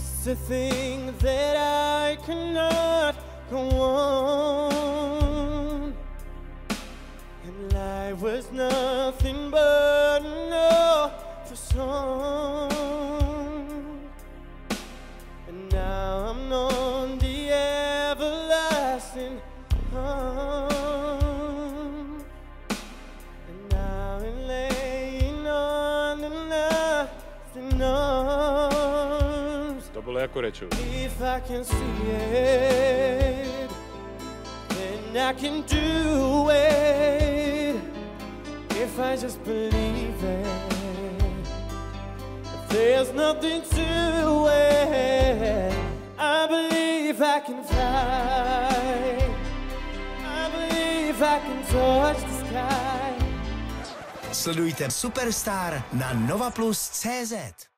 used to think that I could not go on. And life was nothing but for some. And now I'm on the everlasting. To bylo jako reču. If I can see it, then I can do it. If I just believe it, there's nothing to it. I believe I can fly. I believe I can touch the sky. Sledujte Superstar na novaplus.cz.